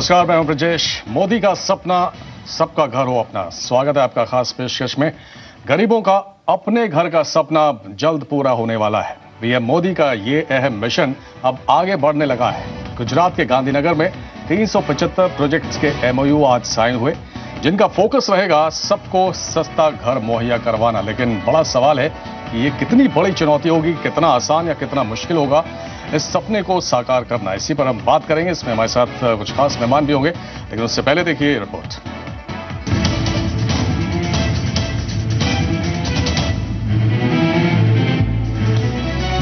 नमस्कार, मैं हूँ ब्रजेश। मोदी का सपना, सबका घर हो अपना। स्वागत है आपका खास पेशकश में। गरीबों का अपने घर का सपना जल्द पूरा होने वाला है। पीएम मोदी का ये अहम मिशन अब आगे बढ़ने लगा है। गुजरात के गांधीनगर में 375 प्रोजेक्ट्स के एमओयू आज साइन हुए। जिनका फोकस रहेगा सबको सस्ता घर मुहैया करवाना। लेकिन बड़ा सवाल है कि ये कितनी बड़ी चुनौती होगी, कितना आसान या कितना मुश्किल होगा? इस सपने को साकार करना। इसी पर हम बात करेंगे। इसमें हमारे साथ कुछ खास मेहमान भी होंगे। लेकिन उससे पहले देखिए रिपोर्ट।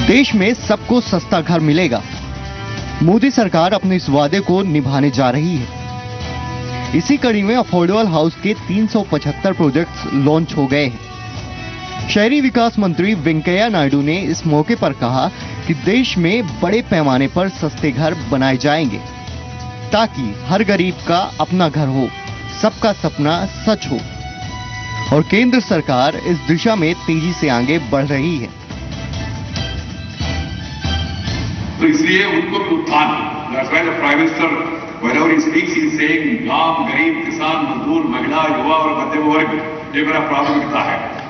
देश में सबको सस्ता घर मिलेगा। मोदी सरकार अपने इस वादे को निभाने जा रही है। इसी कड़ी में अफोर्डेबल हाउस के 375 प्रोजेक्ट्स लॉन्च हो गए हैं। शहरी विकास मंत्री वेंकैया नायडू ने इस मौके पर कहा कि देश में बड़े पैमाने पर सस्ते घर बनाए जाएँगे ताकि हर गरीब का अपना घर हो सबका सपना सच हो। और केंद्र सरकार इस दिशा में तेज़ी से आगे बढ़ रही है। तो इसलिए उनको भी उत्थान he saying, गाँव गरीब किसान मजदूर महिला युवा और मध्यम वर्ग ये मेरा प्राथमिकता है।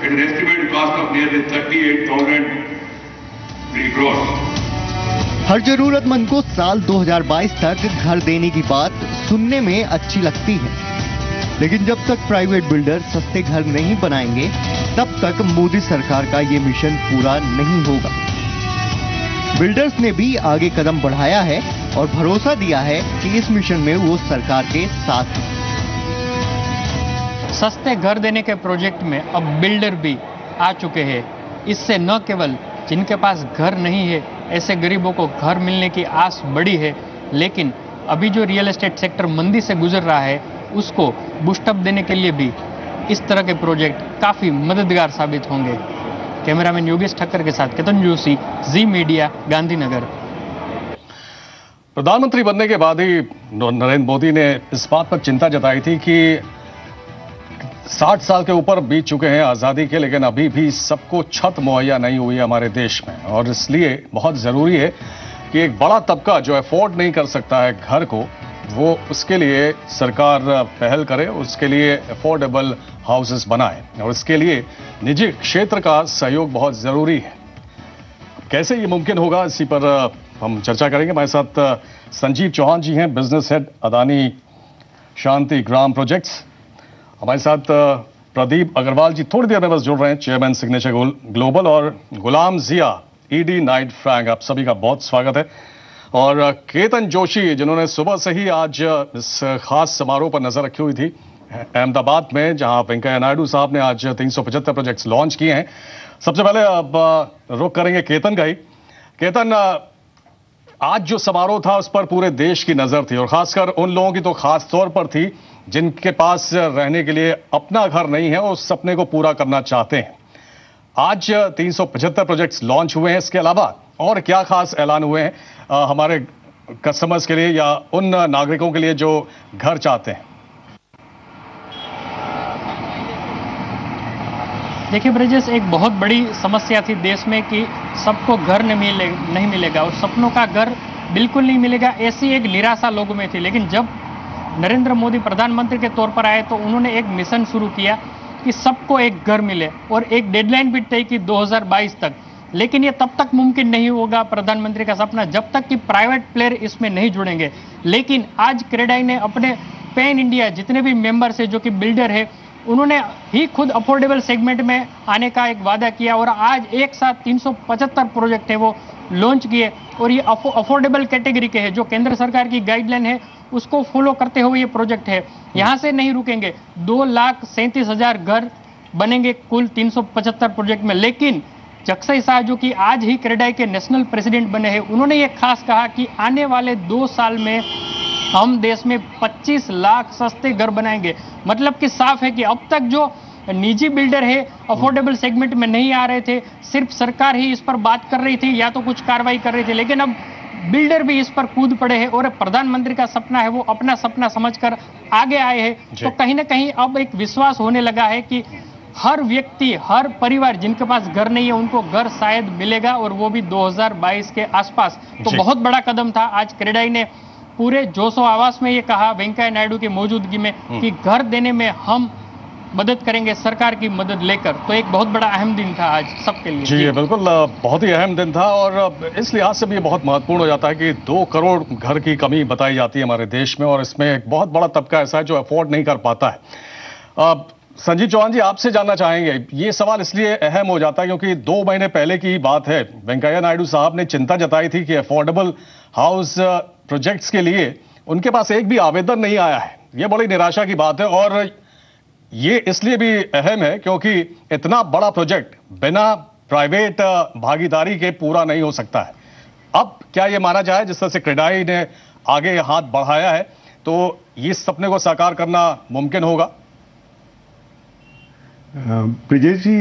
at an estimated cost of nearly 38,003 crores. हर जरूरतमंद को साल 2022 तक घर देने की बात सुनने में अच्छी लगती है। लेकिन जब तक प्राइवेट बिल्डर सस्ते घर नहीं बनाएँगे तब तक मोदी सरकार का ये मिशन पूरा नहीं होगा। बिल्डर्स ने भी आगे कदम बढ़ाया है और भरोसा दिया है कि इस मिशन में वो सरकार के साथ हैं। सस्ते घर देने के प्रोजेक्ट में अब बिल्डर भी आ चुके हैं। इससे न केवल जिनके पास घर नहीं है, ऐसे गरीबों को घर मिलने की आस बड़ी है, लेकिन अभी जो रियल एस्टेट सेक्टर मंदी से गुजर रहा है, उसको बुस्टअप देने के लिए भी इस तरह के प्रोजेक्ट काफ़ी मददगार साबित होंगे। कैमरामैन योगेश ठक्कर के साथ केतन जोशी जी मीडिया गांधीनगर। प्रधानमंत्री बनने के बाद ही नरेंद्र मोदी ने इस बात पर चिंता जताई थी कि 60 साल के ऊपर बीत चुके हैं आज़ादी के, लेकिन अभी भी सबको छत मुहैया नहीं हुई है हमारे देश में। और इसलिए बहुत ज़रूरी है कि एक बड़ा तबका जो अफोर्ड नहीं कर सकता है घर को, वो उसके लिए सरकार पहल करे, उसके लिए अफोर्डेबल हाउसेस बनाए। और इसके लिए निजी क्षेत्र का सहयोग बहुत ज़रूरी है। कैसे ये मुमकिन होगा, इसी पर हम चर्चा करेंगे। हमारे साथ संजीव चौहान जी हैं business head Adani Shanti Gram projects हमारे साथ प्रदीप अग्रवाल जी थोड़ी देर में बस जुड़ रहे हैं चेयरमैन सिग्नेचर ग्लोबल और Ghulam Zia ED Knight Frank, आप सभी का बहुत स्वागत है। और केतन जोशी, जिन्होंने सुबह से ही आज इस खास समारोह पर नज़र रखी हुई थी अहमदाबाद में, जहाँ वेंकैया नायडू साहब ने आज 375 प्रोजेक्ट्स लॉन्च किए हैं। सबसे पहले अब रुक करेंगे केतन का ही। केतन आज जो समारोह था, उस पर पूरे देश की नज़र थी, और खासकर उन लोगों की तो खास तौर पर थी जिनके पास रहने के लिए अपना घर नहीं है उस सपने को पूरा करना चाहते हैं। आज 375 प्रोजेक्ट्स लॉन्च हुए हैं। इसके अलावा और क्या खास ऐलान हुए हैं आ, हमारे कस्टमर्स के लिए या उन नागरिकों के लिए जो घर चाहते हैं? देखिए ब्रजेश एक बहुत बड़ी समस्या थी देश में कि सबको घर नहीं मिले नहीं मिलेगा और सपनों का घर बिल्कुल नहीं मिलेगा। ऐसी एक निराशा लोगों में थी लेकिन जब नरेंद्र मोदी प्रधानमंत्री के तौर पर आए तो उन्होंने एक मिशन शुरू किया कि सबको एक घर मिले और एक डेडलाइन भी तय की 2022 तक। लेकिन ये तब तक मुमकिन नहीं होगा प्रधानमंत्री का सपना, जब तक कि प्राइवेट प्लेयर इसमें नहीं जुड़ेंगे। लेकिन आज क्रेडाई ने अपने पैन इंडिया, जितने भी मेंबर्स है जो कि बिल्डर है, उन्होंने ही खुद अफोर्डेबल सेगमेंट में आने का एक वादा किया और आज एक साथ 375 प्रोजेक्ट है वो लॉन्च किए और ये अफोर्डेबल कैटेगरी के हैं, जो केंद्र सरकार की गाइडलाइन है उसको फॉलो करते हुए ये प्रोजेक्ट है। यहाँ से नहीं रुकेंगे। दो लाख सैंतीस हज़ार घर बनेंगे, कुल 375 प्रोजेक्ट में। लेकिन जक्सई शाह जो कि आज ही क्रेडाई के नेशनल प्रेसिडेंट बने हैं, उन्होंने ये खास कहा कि आने वाले दो साल में हम देश में 25 लाख सस्ते घर बनाएँगे। मतलब कि साफ़ है कि अब तक जो निजी बिल्डर है अफोर्डेबल सेगमेंट में नहीं आ रहे थे। सिर्फ़ सरकार ही इस पर बात कर रही थी, या तो कुछ कार्रवाई कर रही थी। लेकिन अब बिल्डर भी इस पर कूद पड़े हैं और प्रधानमंत्री का सपना है वो अपना सपना समझकर आगे आए हैं। तो कहीं ना कहीं अब एक विश्वास होने लगा है कि हर व्यक्ति हर परिवार जिनके पास घर नहीं है उनको घर शायद मिलेगा और वो भी 2022 के आसपास। तो बहुत बड़ा कदम था। आज क्रेडाई ने पूरे जोशो आवास में ये कहा वेंकैया नायडू की मौजूदगी में कि घर देने में हम मदद करेंगे, सरकार की मदद लेकर। तो एक बहुत बड़ा अहम दिन था आज सबके लिए। जी बिल्कुल बहुत ही अहम दिन था और इस लिहाज से भी बहुत महत्वपूर्ण हो जाता है कि दो करोड़ घर की कमी बताई जाती है हमारे देश में और इसमें एक बहुत बड़ा तबका ऐसा है जो अफोर्ड नहीं कर पाता है। अब संजीव चौहान जी, आपसे जानना चाहेंगे, ये सवाल इसलिए अहम हो जाता है क्योंकि दो महीने पहले की बात है। वेंकैया नायडू साहब ने चिंता जताई थी कि अफोर्डेबल हाउस प्रोजेक्ट्स के लिए उनके पास एक भी आवेदन नहीं आया है। ये बड़ी निराशा की बात है और ये इसलिए भी अहम है क्योंकि इतना बड़ा प्रोजेक्ट बिना प्राइवेट भागीदारी के पूरा नहीं हो सकता है। अब क्या ये माना जाए, जिस तरह से क्रेडाई ने आगे हाथ बढ़ाया है तो ये सपने को साकार करना मुमकिन होगा? ब्रिजेश जी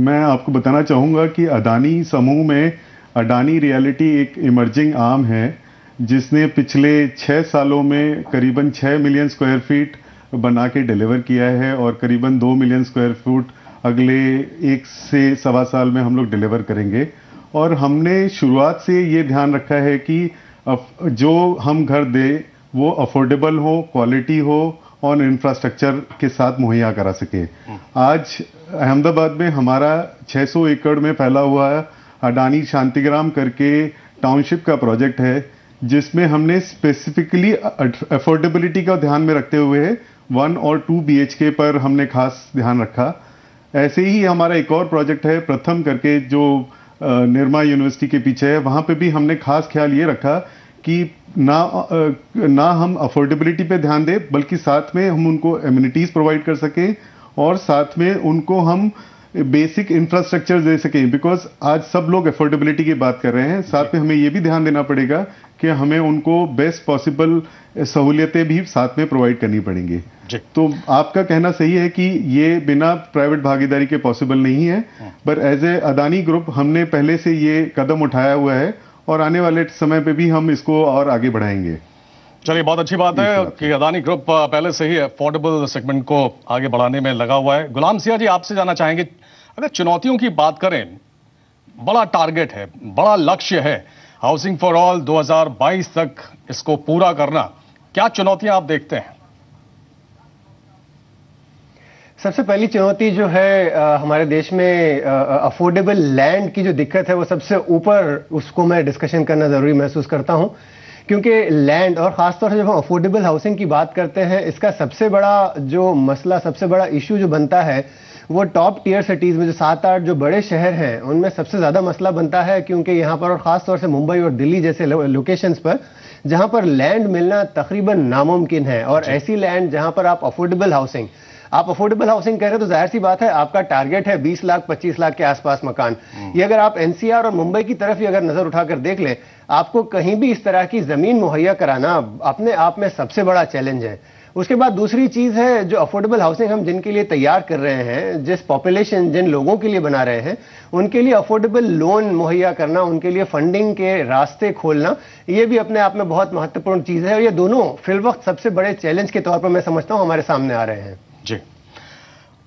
मैं आपको बताना चाहूँगा कि अदानी समूह में अडानी रियलिटी एक इमर्जिंग आर्म है, जिसने पिछले छः सालों में करीबन छः मिलियन स्क्वायर फीट बना के डिलीवर किया है और करीबन दो मिलियन स्क्वायर फुट अगले एक से सवा साल में हम लोग डिलीवर करेंगे। और हमने शुरुआत से ये ध्यान रखा है कि जो हम घर दें, वो अफोर्डेबल हो क्वालिटी हो और इंफ्रास्ट्रक्चर के साथ मुहैया करा सके। आज अहमदाबाद में हमारा 600 एकड़ में फैला हुआ अडानी शांतिग्राम करके टाउनशिप का प्रोजेक्ट है, जिसमें हमने स्पेसिफिकली अफोर्डेबिलिटी का ध्यान में रखते हुए वन और टू बीएचके पर हमने खास ध्यान रखा। ऐसे ही हमारा एक और प्रोजेक्ट है, प्रथम करके जो निर्मा यूनिवर्सिटी के पीछे है, वहाँ पे भी हमने खास ख्याल ये रखा कि ना ना हम अफोर्डेबिलिटी पे ध्यान दें, बल्कि साथ में हम उनको एम्यूनिटीज प्रोवाइड कर सकें और साथ में उनको हम बेसिक इंफ्रास्ट्रक्चर दे सकें। बिकॉज़ आज सब लोग अफोर्डेबिलिटी की बात कर रहे हैं, साथ में हमें ये भी ध्यान देना पड़ेगा कि हमें उनको बेस्ट पॉसिबल सहूलियतें भी साथ में प्रोवाइड करनी पड़ेंगी। जी। तो आपका कहना सही है कि ये बिना प्राइवेट भागीदारी के पॉसिबल नहीं है पर एज ए अदानी ग्रुप हमने पहले से ये कदम उठाया हुआ है और आने वाले समय पे भी हम इसको और आगे बढ़ाएँगे। चलिए बहुत अच्छी बात है कि अदानी ग्रुप पहले से ही अफोर्डेबल सेगमेंट को आगे बढ़ाने में लगा हुआ है। गुलाम सिया जी आपसे जानना चाहेंगे अगर चुनौतियों की बात करें बड़ा टारगेट है बड़ा लक्ष्य है हाउसिंग फॉर ऑल 2022 तक इसको पूरा करना क्या चुनौतियाँ आप देखते हैं? सबसे पहली चुनौती जो है अ, हमारे देश में अफोर्डेबल लैंड की जो दिक्कत है वो सबसे ऊपर उसको मैं डिस्कशन करना ज़रूरी महसूस करता हूँ। क्योंकि लैंड और खासतौर से जब हम अफोर्डेबल हाउसिंग की बात करते हैं इसका सबसे बड़ा जो मसला सबसे बड़ा इशू जो बनता है वो टॉप टीयर सिटीज़ में जो सात आठ जो बड़े शहर हैं उनमें सबसे ज़्यादा मसला बनता है क्योंकि यहाँ पर और खासतौर से मुंबई और दिल्ली जैसे लोकेशंस पर जहाँ पर लैंड मिलना तकरीबन नामुमकिन है। और ऐसी लैंड जहाँ पर आप अफोर्डेबल हाउसिंग आप अफोर्डेबल हाउसिंग कह रहे हो तो ज़ाहिर सी बात है आपका टारगेट है 20 लाख 25 लाख के आसपास मकान। ये अगर आप एनसीआर और मुंबई की तरफ़ ही अगर नज़र उठाकर देख ले आपको कहीं भी इस तरह की ज़मीन मुहैया कराना अपने आप में सबसे बड़ा चैलेंज है। उसके बाद दूसरी चीज़ है जो अफोर्डेबल हाउसिंग हम जिनके लिए तैयार कर रहे हैं जिस पॉपुलेशन जिन लोगों के लिए बना रहे हैं उनके लिए अफोर्डेबल लोन मुहैया करना उनके लिए फंडिंग के रास्ते खोलना ये भी अपने आप में बहुत महत्वपूर्ण चीज़ है। और ये दोनों फिल वक्त सबसे बड़े चैलेंज के तौर पर मैं समझता हूँ हमारे सामने आ रहे हैं। जी।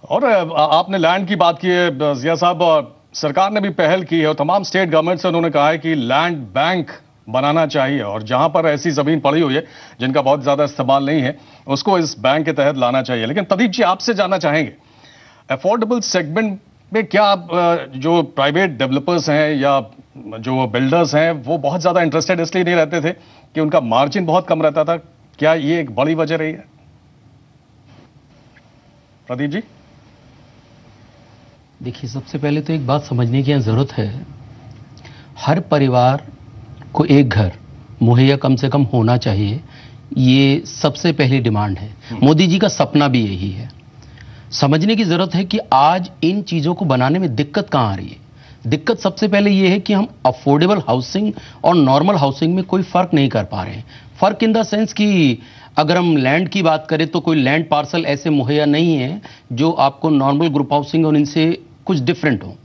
और आपने लैंड की बात की है जिया साहब सरकार ने भी पहल की है और तमाम स्टेट गवर्नमेंट से उन्होंने कहा है कि लैंड बैंक बनाना चाहिए और जहाँ पर ऐसी ज़मीन पड़ी हुई है, जिनका बहुत ज़्यादा इस्तेमाल नहीं है, उसको इस बैंक के तहत लाना चाहिए। लेकिन प्रदीप जी, आपसे जानना चाहेंगे अफोर्डेबल सेगमेंट में क्या जो प्राइवेट डेवलपर्स हैं या जो बिल्डर्स हैं, वो बहुत ज़्यादा इंटरेस्टेड इसलिए नहीं रहते थे कि उनका मार्जिन बहुत कम रहता था? क्या ये एक बड़ी वजह रही है? प्रदीप जी? देखिए सबसे पहले तो एक बात समझने की ज़रूरत है। हर परिवार को एक घर मुहैया कम से कम होना चाहिए ये सबसे पहली डिमांड है। मोदी जी का सपना भी यही है। समझने की ज़रूरत है कि आज इन चीज़ों को बनाने में दिक्कत कहाँ आ रही है। दिक्कत सबसे पहले ये है कि हम अफोर्डेबल हाउसिंग और नॉर्मल हाउसिंग में कोई फ़र्क नहीं कर पा रहे हैं। फ़र्क इन द सेंस कि अगर हम लैंड की बात करें तो कोई लैंड पार्सल ऐसे मुहैया नहीं है जो आपको नॉर्मल ग्रुप हाउसिंग और इनसे कुछ डिफरेंट हो।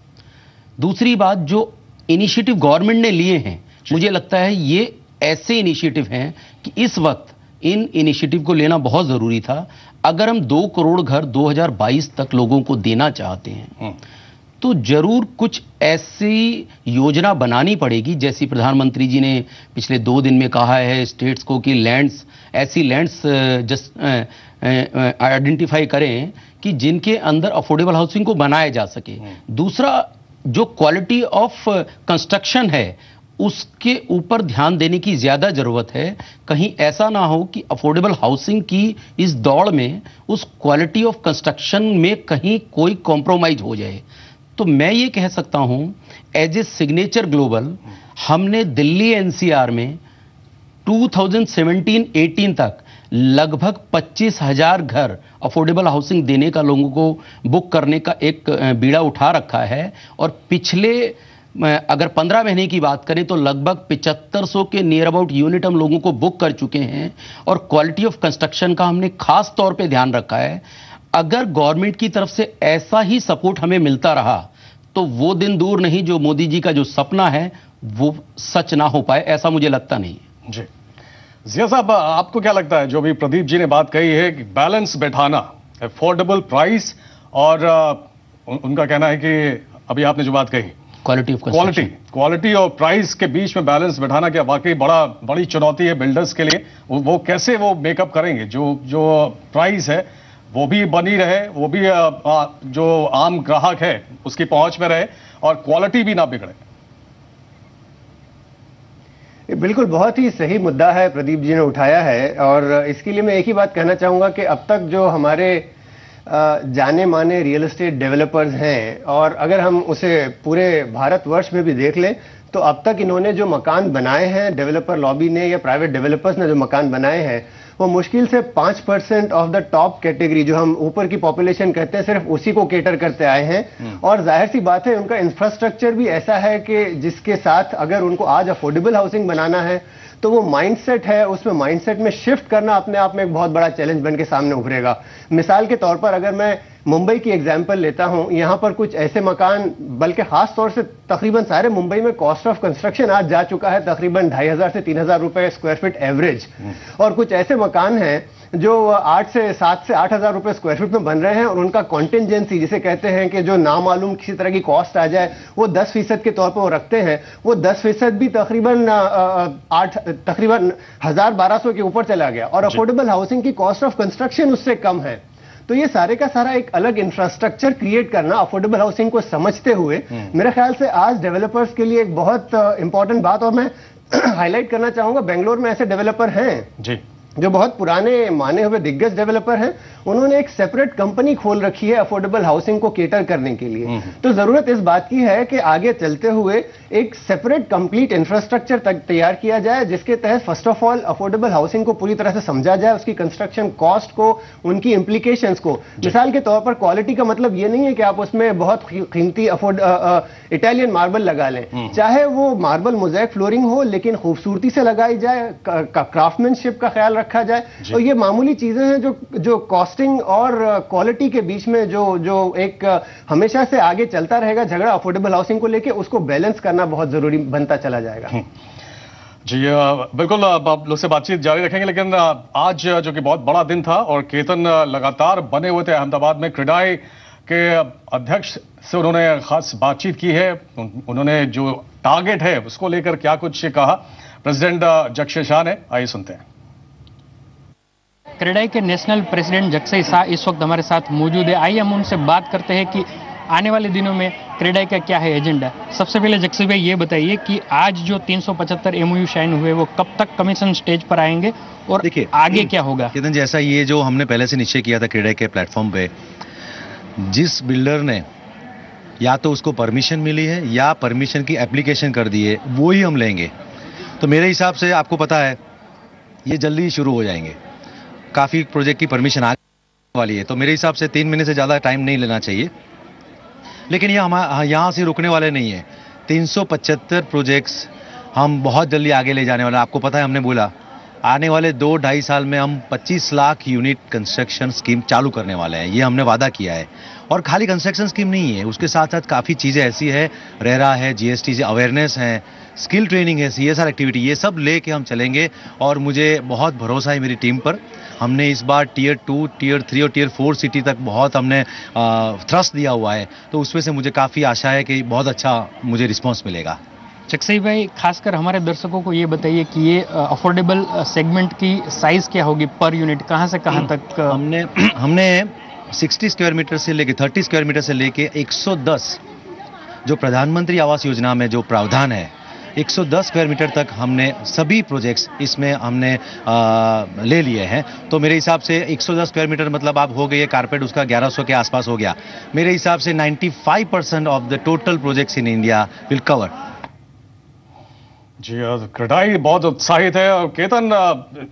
दूसरी बात, जो इनिशिएटिव गवर्नमेंट ने लिए हैं, मुझे लगता है ये ऐसे इनिशिएटिव हैं कि इस वक्त इन इनिशिएटिव को लेना बहुत ज़रूरी था। अगर हम दो करोड़ घर 2022 तक लोगों को देना चाहते हैं तो ज़रूर कुछ ऐसी योजना बनानी पड़ेगी। जैसी प्रधानमंत्री जी ने पिछले दो दिन में कहा है स्टेट्स को कि लैंड्स ऐसी लैंड्स जस्ट आइडेंटिफाई करें कि जिनके अंदर अफोर्डेबल हाउसिंग को बनाया जा सके। दूसरा जो क्वालिटी ऑफ़ कंस्ट्रक्शन है उसके ऊपर ध्यान देने की ज़्यादा ज़रूरत है। कहीं ऐसा ना हो कि अफोर्डेबल हाउसिंग की इस दौड़ में उस क्वालिटी ऑफ़ कंस्ट्रक्शन में कहीं कोई कॉम्प्रोमाइज हो जाए। तो मैं ये कह सकता हूँ एज ए सिग्नेचर ग्लोबल हमने दिल्ली एनसीआर में 2017-18 तक लगभग पच्चीस हज़ार घर अफोर्डेबल हाउसिंग देने का लोगों को बुक करने का एक बीड़ा उठा रखा है। और पिछले अगर पंद्रह महीने की बात करें तो लगभग पिचहत्तर सौ के नियर अबाउट यूनिट हम लोगों को बुक कर चुके हैं। और क्वालिटी ऑफ़ कंस्ट्रक्शन का हमने खास तौर पे ध्यान रखा है। अगर गवर्नमेंट की तरफ़ से ऐसा ही सपोर्ट हमें मिलता रहा तो वो दिन दूर नहीं जो मोदी जी का जो सपना है वो सच ना हो पाए ऐसा मुझे लगता नहीं जी। जिया साहब आपको क्या लगता है? जो भी प्रदीप जी ने बात कही है कि बैलेंस बैठाना अफोर्डेबल प्राइस और उन, उनका कहना है कि अभी आपने जो बात कही क्वालिटी ऑफ़ क्वालिटी क्वालिटी और प्राइस के बीच में बैलेंस बैठाना क्या वाकई बड़ा बड़ी चुनौती है बिल्डर्स के लिए? वो, वो कैसे वो मेकअप करेंगे? जो जो प्राइस है वो भी बनी रहे, वो भी जो आम ग्राहक है, उसकी पहुँच में रहे और क्वालिटी भी ना बिगड़े। बिल्कुल बहुत ही सही मुद्दा है, प्रदीप जी ने उठाया है और इसके लिए मैं एक ही बात कहना चाहूँगा कि अब तक जो हमारे जाने माने रियल एस्टेट डेवलपर्स हैं और अगर हम उसे पूरे भारतवर्ष में भी देख लें तो अब तक इन्होंने जो मकान बनाए हैं डेवलपर लॉबी ने या प्राइवेट डेवलपर्स ने जो मकान बनाए हैं वो मुश्किल से पाँच percent of the top category जो हम ऊपर की पॉपुलेशन कहते हैं सिर्फ़ उसी को केटर करते आए हैं। और ज़ाहिर सी बात है उनका इंफ्रास्ट्रक्चर भी ऐसा है कि जिसके साथ अगर उनको आज अफोर्डेबल हाउसिंग बनाना है तो वो माइंडसेट है उसमें माइंडसेट में शिफ्ट करना अपने आप में एक बहुत बड़ा चैलेंज बन के सामने उभरेगा। मिसाल के तौर पर अगर मैं मुंबई की एग्ज़ाम्पल लेता हूँ यहाँ पर कुछ ऐसे मकान बल्कि खास तौर से तकरीबन सारे मुंबई में कॉस्ट ऑफ़ कंस्ट्रक्शन आज जा चुका है तकरीबन ढाई हज़ार से तीन हज़ार रुपए स्क्वायर फीट एवरेज और कुछ ऐसे मकान हैं जो आठ से सात से आठ हज़ार रुपए स्क्वायर फीट में बन रहे हैं और उनका कॉन्टेंजेंसी जिसे कहते हैं कि जो नामालूम किसी तरह की कॉस्ट आ जाए वो दस फ़ीसद के तौर पर वो रखते हैं। वो दस फ़ीसद भी तकरीबन आठ तकरीबन हज़ार बारह सौ के ऊपर चला गया और अफोर्डेबल हाउसिंग की कॉस्ट ऑफ़ कंस्ट्रक्शन उससे कम है। तो ये सारे का सारा एक अलग इंफ्रास्ट्रक्चर क्रिएट करना अफोर्डेबल हाउसिंग को समझते हुए मेरे ख्याल से आज डेवलपर्स के लिए एक बहुत इंपॉर्टेंट बात और मैं हाईलाइट करना चाहूँगा बेंगलोर में ऐसे डेवलपर हैं। जी। जो बहुत पुराने माने हुए दिग्गज डेवलपर हैं उन्होंने एक सेपरेट कंपनी खोल रखी है अफोर्डेबल हाउसिंग को केटर करने के लिए। तो ज़रूरत इस बात की है कि आगे चलते हुए एक सेपरेट कंप्लीट इंफ्रास्ट्रक्चर तक तैयार किया जाए जिसके तहत first of all affordable housing को पूरी तरह से समझा जाए उसकी कंस्ट्रक्शन कॉस्ट को उनकी इंप्लीकेशंस को। मिसाल के तौर पर क्वालिटी का मतलब ये नहीं है कि आप उसमें बहुत कीमती अफोर्ड इटालियन मार्बल लगा लें। चाहे वो मार्बल मोजैक फ्लोरिंग हो लेकिन खूबसूरती से लगाई जाए क्राफ्टमैनशिप का ख्याल रखा जाए। और ये मामूली चीज़ें हैं जो जो कॉस्टिंग और क्वालिटी के बीच में जो जो एक हमेशा से आगे चलता रहेगा झगड़ा अफोर्डेबल हाउसिंग को लेके उसको बैलेंस करना बहुत ज़रूरी बनता चला जाएगा। जी बिल्कुल अ, आप लोग से बातचीत जारी रखेंगे लेकिन आज जो कि बहुत बड़ा दिन था और केतन लगातार बने हुए थे अहमदाबाद में क्रीडाई के अध्यक्ष से उन्होंने खास बातचीत की है। उन्होंने जो टारगेट है उसको लेकर क्या कुछ कहा? प्रेसिडेंट जक्षे शाह ने आइए सुनते हैं। क्रेडाई के नेशनल प्रेसिडेंट जगसई शाह इस वक्त हमारे साथ मौजूद है। आइए हम उनसे बात करते हैं कि आने वाले दिनों में क्रेडाई का क्या है एजेंडा। सबसे पहले जगसई भाई ये बताइए कि आज जो 375 एमओयू शाइन हुए वो कब तक कमीशन स्टेज पर आएँगे और देखिए, आगे क्या होगा? केतन जी ऐसा ये जो हमने पहले से निश्चय किया था क्रीडा के प्लेटफॉर्म पे जिस बिल्डर ने या तो उसको परमिशन मिली है या परमिशन की एप्लीकेशन कर दी है वो ही हम लेंगे। तो मेरे हिसाब से आपको पता है ये जल्दी ही शुरू हो जाएँगे। काफ़ी प्रोजेक्ट की परमिशन आ वाली है। तो मेरे हिसाब से तीन महीने से ज़्यादा टाइम नहीं लेना चाहिए। लेकिन ये हम यहाँ से रुकने वाले नहीं है। 375 प्रोजेक्ट्स हम बहुत जल्दी आगे ले जाने वाले आपको पता है, हमने बोला, आने वाले दो ढाई साल में हम 25 लाख यूनिट कंस्ट्रक्शन स्कीम चालू करने वाले हैं। ये हमने वादा किया है। और खाली कंस्ट्रक्शन स्कीम नहीं है। उसके साथ साथ काफ़ी चीज़ें ऐसी है। रेरा है जीएसटी से अवेयरनेस है। स्किल ट्रेनिंग है सीएसआर एक्टिविटी ये सब लेके हम चलेंगे और मुझे बहुत भरोसा है मेरी टीम पर। हमने इस बार टीयर टू टीयर थ्री और टीयर फोर सिटी तक बहुत हमने थ्रस्ट दिया हुआ है। तो उसमें से मुझे काफ़ी आशा है कि बहुत अच्छा मुझे रिस्पॉन्स मिलेगा। चकसई भाई खासकर हमारे दर्शकों को ये बताइए कि ये अफोर्डेबल सेगमेंट की साइज़ क्या होगी पर यूनिट कहाँ से कहाँ तक हमने हमने 60 स्क्वायर मीटर से लेके 30 स्क्वायर मीटर से लेके 110 जो प्रधानमंत्री आवास योजना में जो प्रावधान है 110 स्क्वायर मीटर तक हमने सभी प्रोजेक्ट्स इसमें हमने आ, ले लिए हैं। तो मेरे हिसाब से 110 स्क्वायर मीटर मतलब आप हो गए कारपेट उसका 1100 के आसपास हो गया। मेरे हिसाब से 95 percent of the total projects in India will cover जी क्रेडाई बहुत उत्साहित है। और केतन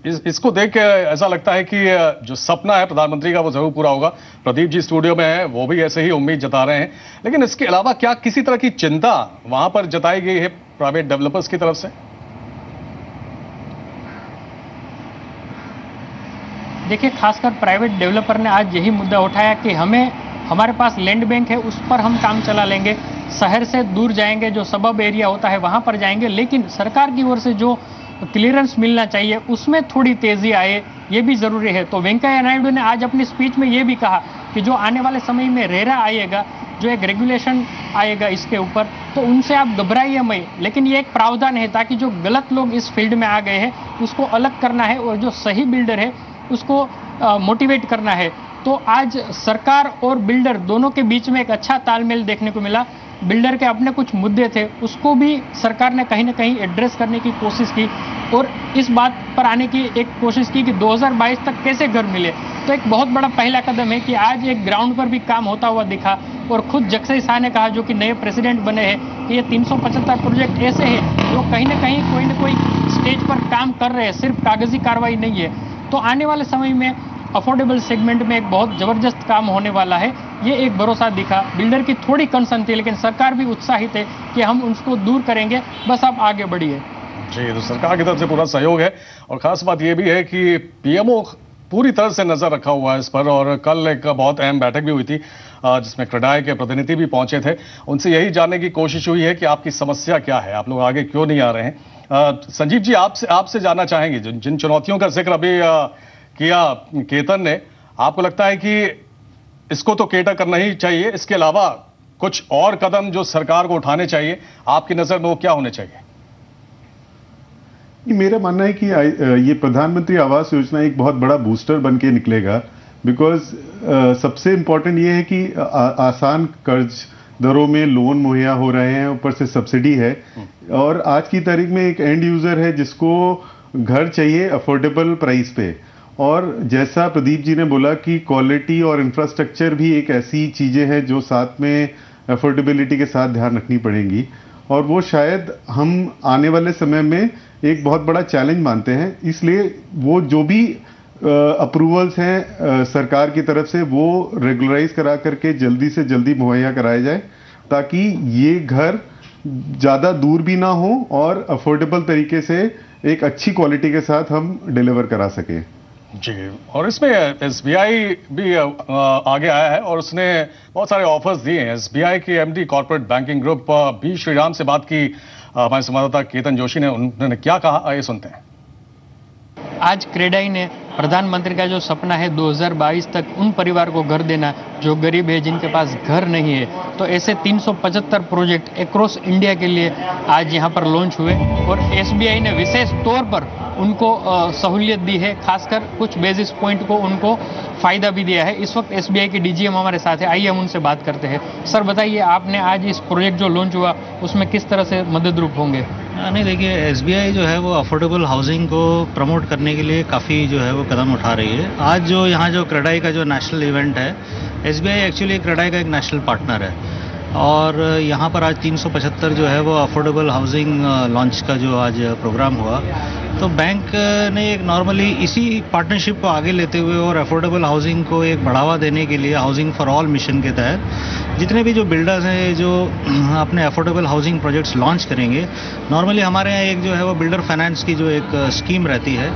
इस, इसको देख के ऐसा लगता है कि जो सपना है प्रधानमंत्री का वो ज़रूर पूरा होगा। प्रदीप जी स्टूडियो में है वो भी ऐसे ही उम्मीद जता रहे हैं। लेकिन इसके अलावा क्या किसी तरह की चिंता वहाँ पर जताई गई है प्राइवेट डेवलपर्स की तरफ़ से? देखिए खासकर प्राइवेट डेवलपर ने आज यही मुद्दा उठाया कि हमें हमारे पास लैंड बैंक है, उस पर हम काम चला लेंगे। शहर से दूर जाएँगे, जो सबब एरिया होता है, वहाँ पर जाएँगे। लेकिन सरकार की ओर से जो क्लियरेंस मिलना चाहिए, उसमें थोड़ी तेज़ी आए, ये भी ज़रूरी है। तो वेंकैया नायडू ने आज अपनी स्पीच में ये भी कहा कि जो आने वाले समय में रेरा आएगा, जो एक रेगुलेशन आएगा इसके ऊपर तो उनसे आप घबराइए मई लेकिन ये एक प्रावधान है, ताकि जो गलत लोग इस फ़ील्ड में आ गए हैं, उसको अलग करना है और जो सही बिल्डर है, उसको मोटिवेट करना है। तो आज सरकार और बिल्डर दोनों के बीच में एक अच्छा तालमेल देखने को मिला। बिल्डर के अपने कुछ मुद्दे थे, उसको भी सरकार ने कहीं ना कहीं एड्रेस करने की कोशिश की और इस बात पर आने की एक कोशिश की कि 2022 तक कैसे घर मिले। तो एक बहुत बड़ा पहला कदम है कि आज एक ग्राउंड पर भी काम होता हुआ दिखा और खुद जगसई शाह ने कहा, जो कि नए प्रेसिडेंट बने हैं, कि ये 375 प्रोजेक्ट ऐसे हैं, जो कहीं ना कहीं कोई ना कोई स्टेज पर काम कर रहे हैं, सिर्फ़ कागज़ी कार्रवाई नहीं है। तो आने वाले समय में अफोर्डेबल सेगमेंट में एक बहुत ज़बरदस्त काम होने वाला है। ये एक भरोसा दिखा। बिल्डर की थोड़ी कंसर्न थी, लेकिन सरकार भी उत्साहित है कि हम उसको दूर करेंगे। बस आप आगे बढ़िए। जी तो सरकार की तरफ़ से पूरा सहयोग है। और खास बात यह भी है कि पीएमओ पूरी तरह से नज़र रखा हुआ है इस पर, और कल एक बहुत अहम बैठक भी हुई थी जिसमें क्रेडाई के प्रतिनिधि भी पहुँचे थे। उनसे यही जानने की कोशिश हुई है कि आपकी समस्या क्या है? आप लोग आगे क्यों नहीं आ रहे हैं? संजीव जी, आपसे आपसे जानना चाहेंगे, जिन जिन चुनौतियों का ज़िक्र अभी किया केतन ने, आपको लगता है कि इसको तो केटर करना ही चाहिए? इसके अलावा कुछ और कदम जो सरकार को उठाने चाहिए, आपकी नज़र में वो क्या होने चाहिए? मेरा मानना है कि ये प्रधानमंत्री आवास योजना एक बहुत बड़ा बूस्टर बन के निकलेगा बिकॉज़ सबसे इम्पोर्टेंट ये है कि आ- आसान कर्ज दरों में लोन मुहैया हो रहे हैं, ऊपर से सब्सिडी है। और आज की तारीख में एक एंड यूज़र है जिसको घर चाहिए अफोर्डेबल प्राइस पे। और जैसा प्रदीप जी ने बोला कि क्वालिटी और इंफ्रास्ट्रक्चर भी एक ऐसी चीज़ें हैं जो साथ में अफोर्डेबिलिटी के साथ ध्यान रखनी पड़ेंगी। और वो शायद हम आने वाले समय में एक बहुत बड़ा चैलेंज मानते हैं। इसलिए वो जो भी अप्रूवल्स हैं सरकार की तरफ़ से, वो रेगुलराइज करा करके जल्दी से जल्दी मुहैया कराए जाए, ताकि ये घर ज़्यादा दूर भी ना हो और अफोर्डेबल तरीके से एक अच्छी क्वालिटी के साथ हम डिलीवर करा सकें। जी, और इसमें एसबीआई भी आगे आया है और उसने बहुत सारे ऑफर्स दिए हैं। एसबीआई के MD corporate banking group B Sriram से बात की। हमारे संवाददाता केतन जोशी ने, उन्होंने क्या कहा? आइए सुनते हैं। आज क्रेडाई ने प्रधानमंत्री का जो सपना है 2022 तक उन परिवार को घर देना, जो गरीब है, जिनके पास घर नहीं है तो ऐसे 375 प्रोजेक्ट अक्रॉस इंडिया के लिए आज यहाँ पर लॉन्च हुए और एसबीआई ने विशेष तौर पर उनको सहूलियत दी है, खासकर कुछ बेसिस पॉइंट को उनको फ़ायदा भी दिया है। इस वक्त एसबीआई के डीजीएम हमारे साथ है, आइए हम उनसे बात करते हैं। सर, बताइए, आपने आज इस प्रोजेक्ट जो लॉन्च हुआ, उसमें किस तरह से मदद रूप होंगे? नहीं, देखिए एसबीआई जो है वो अफोर्डेबल हाउसिंग को प्रमोट करने के लिए काफ़ी जो है वो कदम उठा रही है। आज जो यहाँ जो क्रेडाई का जो नेशनल इवेंट है एसबीआई एक्चुअली क्रेडाई का एक नेशनल पार्टनर है। और यहाँ पर आज 375 जो है वो अफोर्डेबल हाउसिंग लॉन्च का जो आज प्रोग्राम हुआ। तो बैंक ने एक नॉर्मली इसी पार्टनरशिप को आगे लेते हुए और अफोर्डेबल हाउसिंग को एक बढ़ावा देने के लिए हाउसिंग फॉर ऑल मिशन के तहत जितने भी जो बिल्डर्स हैं, जो अपने अफोर्डेबल हाउसिंग प्रोजेक्ट्स लॉन्च करेंगे नॉर्मली हमारे यहाँ एक जो है वो बिल्डर फाइनेंस की जो एक स्कीम रहती है।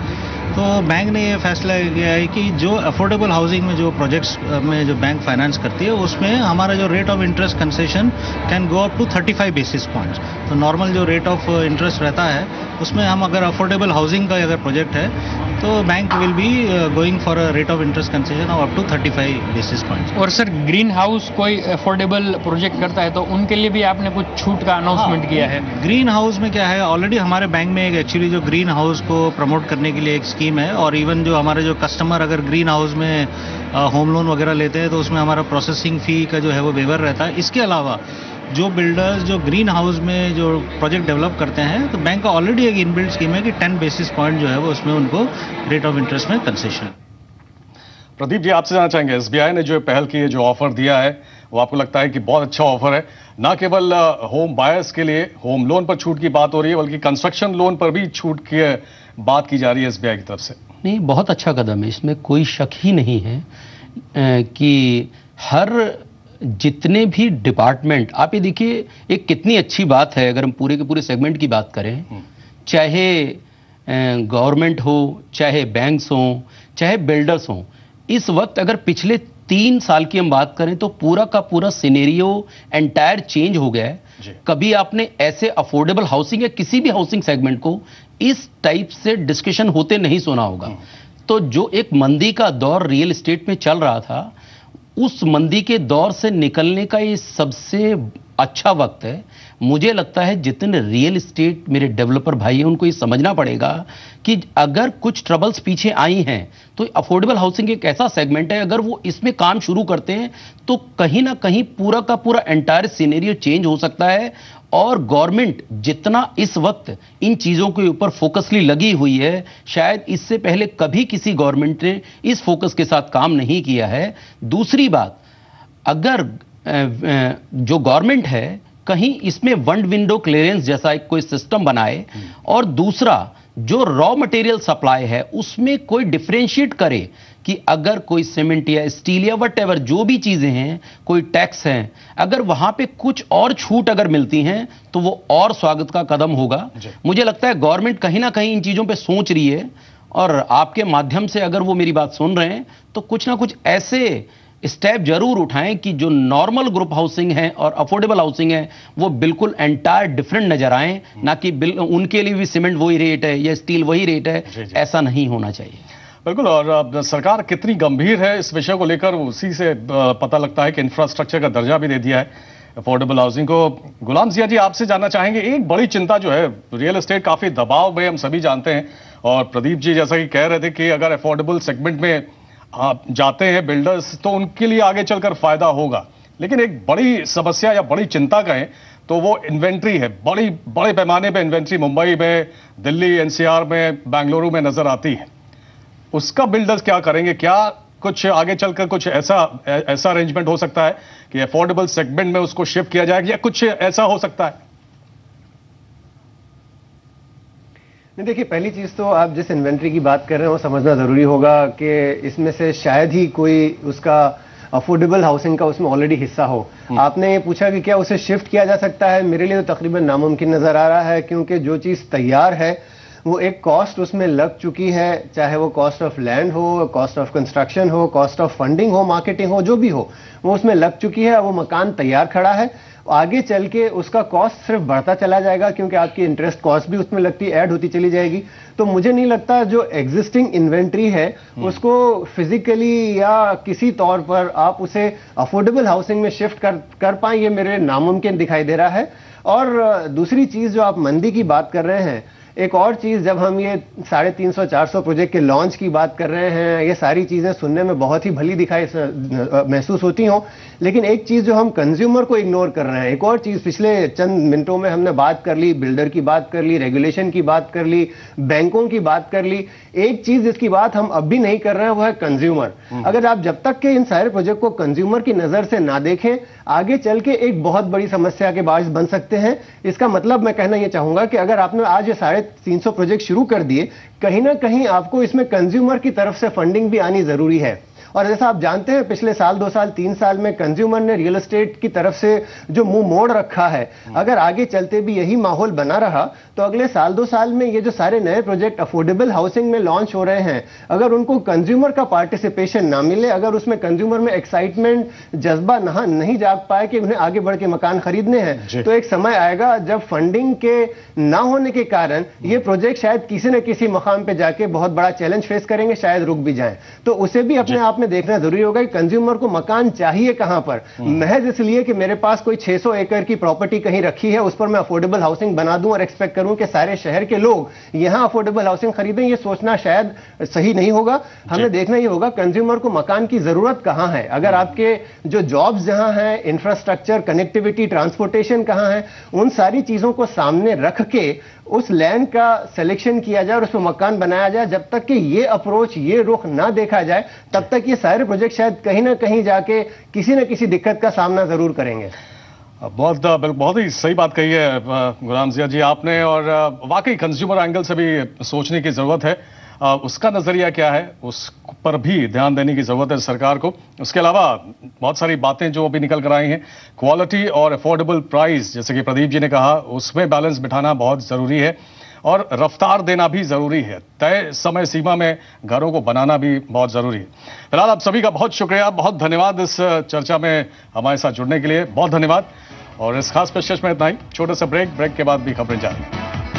तो बैंक ने ये फैसला किया है कि जो अफोर्डेबल हाउसिंग में जो प्रोजेक्ट्स में जो बैंक फाइनेंस करती है उसमें हमारा जो rate of interest concession can go up to 35 basis points तो नॉर्मल जो रेट ऑफ़ इंटरेस्ट रहता है उसमें हम अगर अफोर्डेबल हाउसिंग का अगर प्रोजेक्ट है तो bank will be going for a rate of interest concession of up to 35 basis points और सर ग्रीन हाउस कोई अफोर्डेबल प्रोजेक्ट करता है तो उनके लिए भी आपने कुछ छूट का अनाउंसमेंट किया है? ग्रीन हाउस में क्या है ऑलरेडी हमारे बैंक में एक एक्चुअली जो ग्रीन हाउस को प्रमोट करने के लिए एक स्कीम है और इवन जो हमारे जो कस्टमर अगर ग्रीन हाउस में होम लोन वगैरह लेते हैं तो उसमें हमारा प्रोसेसिंग फ़ी का जो है वो वेवर रहता है। इसके अलावा जो बिल्डर्स जो ग्रीन हाउस में जो प्रोजेक्ट डेवलप करते हैं तो बैंक का ऑलरेडी एक इनबिल्ड स्कीम है कि 10 बेसिस पॉइंट जो है वो उसमें उनको रेट ऑफ़ इंटरेस्ट में कंसेशन प्रदीप जी, आपसे जानना चाहेंगे। एसबीआई ने जो पहल की है, जो ऑफ़र दिया है, वो आपको लगता है कि बहुत अच्छा ऑफ़र है। ना केवल होम बायर्स के लिए होम लोन पर छूट की बात हो रही है, बल्कि कंस्ट्रक्शन लोन पर भी छूट की बात की जा रही है एसबीआई की तरफ़ से। नहीं बहुत अच्छा कदम है। इसमें कोई शक ही नहीं है कि हर जितने भी डिपार्टमेंट आप ये देखिए एक कितनी अच्छी बात है अगर हम पूरे के पूरे सेगमेंट की बात करें चाहे गवर्नमेंट हो चाहे बैंक्स हो चाहे बिल्डर्स हो इस वक्त अगर पिछले तीन साल की हम बात करें तो पूरा का पूरा सिनेरियो एंटायर चेंज हो गया है। कभी आपने ऐसे अफोर्डेबल हाउसिंग या किसी भी हाउसिंग सेगमेंट को इस टाइप से डिस्कशन होते नहीं सुना होगा। तो जो एक मंदी का दौर रियल स्टेट में चल रहा था उस मंदी के दौर से निकलने का ये सबसे अच्छा वक्त है। मुझे लगता है जितने रियल एस्टेट मेरे डेवलपर भाई हैं, उनको ये समझना पड़ेगा कि अगर कुछ ट्रबल्स पीछे आई हैं तो अफोर्डेबल हाउसिंग एक ऐसा सेगमेंट है, अगर वो इसमें काम शुरू करते हैं तो कहीं ना कहीं पूरा का पूरा एंटायर सीनेरियो चेंज हो सकता है और गवर्नमेंट जितना इस वक्त इन चीज़ों के ऊपर फोकसली लगी हुई है, शायद इससे पहले कभी किसी गवर्नमेंट ने इस फोकस के साथ काम नहीं किया है। दूसरी बात, अगर जो गवर्नमेंट है कहीं इसमें वन विंडो क्लियरेंस जैसा एक कोई सिस्टम बनाए और दूसरा जो रॉ मटेरियल सप्लाई है उसमें कोई डिफ्रेंशिएट करे कि अगर कोई सीमेंट या स्टील या वट एवर जो भी चीज़ें हैं कोई टैक्स हैं अगर वहाँ पे कुछ और छूट अगर मिलती हैं तो वो और स्वागत का कदम होगा। मुझे लगता है गवर्नमेंट कहीं ना कहीं इन चीज़ों पे सोच रही है और आपके माध्यम से अगर वो मेरी बात सुन रहे हैं तो कुछ ना कुछ ऐसे स्टेप ज़रूर उठाएँ कि जो नॉर्मल ग्रुप हाउसिंग है और अफोर्डेबल हाउसिंग है वो बिल्कुल एंटायर डिफरेंट नज़र आए ना कि उनके लिए भी सीमेंट वही रेट है या स्टील वही रेट है जी जी। ऐसा नहीं होना चाहिए बिल्कुल और सरकार कितनी गंभीर है इस विषय को लेकर उसी से पता लगता है कि इंफ्रास्ट्रक्चर का दर्जा भी दे दिया है अफोर्डेबल हाउसिंग को गुलाम जिया जी आपसे जानना चाहेंगे एक बड़ी चिंता जो है रियल एस्टेट काफ़ी दबाव में हम सभी जानते हैं और प्रदीप जी जैसा कि कह रहे थे कि अगर अफोर्डेबल सेगमेंट में आप जाते हैं बिल्डर्स तो उनके लिए आगे चलकर फ़ायदा होगा। लेकिन एक बड़ी समस्या या बड़ी चिंता कहें तो वो इन्वेंट्री है। बड़ी, बड़े पैमाने पे इन्वेंट्री मुंबई में, दिल्ली, एनसीआर में, बेंगलुरु में नज़र आती है। उसका बिल्डर्स क्या करेंगे? क्या कुछ आगे चलकर कुछ ऐसा ऐसा अरेंजमेंट हो सकता है कि अफोर्डेबल सेगमेंट में उसको शिफ्ट किया जाएगा या कुछ ऐसा हो सकता है? नहीं देखिए पहली चीज़ तो आप जिस इन्वेंट्री की बात कर रहे हैं वो समझना ज़रूरी होगा कि इसमें से शायद ही कोई उसका अफोर्डेबल हाउसिंग का उसमें ऑलरेडी हिस्सा हो। आपने ये पूछा कि क्या उसे शिफ्ट किया जा सकता है? मेरे लिए तो तकरीबन नामुमकिन नज़र आ रहा है क्योंकि जो चीज़ तैयार है वो एक कॉस्ट उसमें लग चुकी है चाहे वो कॉस्ट ऑफ़ लैंड हो कॉस्ट ऑफ़ कंस्ट्रक्शन हो कॉस्ट ऑफ़ फंडिंग हो मार्केटिंग हो जो भी हो वो उसमें लग चुकी है वो मकान तैयार खड़ा है। आगे चल के उसका कॉस्ट सिर्फ़ बढ़ता चला जाएगा क्योंकि आपकी इंटरेस्ट कॉस्ट भी उसमें लगती ऐड होती चली जाएगी। तो मुझे नहीं लगता जो एग्जिस्टिंग इन्वेंट्री है उसको फिजिकली या किसी तौर पर आप उसे अफोर्डेबल हाउसिंग में शिफ्ट कर कर पाए ये मेरे नामुमकिन दिखाई दे रहा है। और दूसरी चीज़ जो आप मंदी की बात कर रहे हैं एक और चीज़ जब हम ये साढ़े तीन सौ चार सौ प्रोजेक्ट के लॉन्च की बात कर रहे हैं ये सारी चीज़ें सुनने में बहुत ही भली दिखाई महसूस होती हों। लेकिन एक चीज़ जो हम कंज्यूमर को इग्नोर कर रहे हैं एक और चीज़ पिछले चंद मिनटों में हमने बात कर ली बिल्डर की बात कर ली रेगुलेशन की बात कर ली बैंकों की बात कर ली एक चीज़ जिसकी बात हम अब भी नहीं कर रहे हैं वो है कंज्यूमर अगर आप जब तक के इन सारे प्रोजेक्ट को कंज्यूमर की नज़र से ना देखें आगे चल के एक बहुत बड़ी समस्या के बायस बन सकते हैं। इसका मतलब मैं कहना यह चाहूँगा कि अगर आपने आज ये साढ़े तीन सौ प्रोजेक्ट शुरू कर दिए, कहीं ना कहीं आपको इसमें कंज्यूमर की तरफ़ से फंडिंग भी आनी ज़रूरी है। और जैसा आप जानते हैं पिछले साल दो साल तीन साल में कंज्यूमर ने रियल एस्टेट की तरफ़ से जो मुँह मोड़ रखा है अगर आगे चलते भी यही माहौल बना रहा तो अगले साल दो साल में ये जो सारे नए प्रोजेक्ट अफोर्डेबल हाउसिंग में लॉन्च हो रहे हैं अगर उनको कंज्यूमर का पार्टिसिपेशन ना मिले अगर उसमें कंज्यूमर में एक्साइटमेंट जज्बा नहा नहीं जाग पाए कि उन्हें आगे बढ़ के मकान खरीदने हैं तो एक समय आएगा जब फंडिंग के ना होने के कारण ये प्रोजेक्ट शायद किसी न किसी मकाम पे जाके बहुत बड़ा चैलेंज फेस करेंगे शायद रुक भी जाए। तो उसे भी अपने आप में देखना ज़रूरी होगा कि कंज्यूमर को मकान चाहिए कहाँ पर। महज इसलिए कि मेरे पास कोई 600 एकड़ की प्रॉपर्टी कहीं रखी है उस पर मैं अफोर्डेबल हाउसिंग बना दूँ और एक्सपेक्ट करूँ कि सारे शहर के लोग यहाँ अफोर्डेबल हाउसिंग खरीदें ये सोचना शायद सही नहीं होगा। हमें देखना ये होगा कंज्यूमर को मकान की ज़रूरत कहाँ है। अगर आपके जो जॉब्स जहाँ हैं इंफ्रास्ट्रक्चर कनेक्टिविटी ट्रांसपोर्टेशन कहाँ है उन सारी चीज़ों को सामने रख के उस लैंड का सिलेक्शन किया जाए और उसमें मकान बनाया जाए, जब तक कि ये अप्रोच ये रुख ना देखा जाए, तब तक ये सारे प्रोजेक्ट शायद कहीं ना कहीं जाके किसी ना किसी दिक्कत का सामना ज़रूर करेंगे। बहुत बहुत ही सही बात कही है गुलाम जिया जी आपने और वाकई कंज्यूमर एंगल से भी सोचने की ज़रूरत है। उसका नज़रिया क्या है? उस पर भी ध्यान देने की ज़रूरत है सरकार को। उसके अलावा, बहुत सारी बातें जो अभी निकल कर आई हैं क्वालिटी और अफोर्डेबल प्राइस जैसे कि प्रदीप जी ने कहा, उसमें बैलेंस बिठाना बहुत ज़रूरी है और रफ्तार देना भी ज़रूरी है। तय समय सीमा में घरों को बनाना भी बहुत ज़रूरी है। फ़िलहाल आप सभी का बहुत शुक्रिया, बहुत धन्यवाद इस चर्चा में हमारे साथ जुड़ने के लिए। बहुत धन्यवाद। और इस खास पेशकश में इतना ही। छोटे सा ब्रेक ब्रेक के बाद भी खबरें जारी।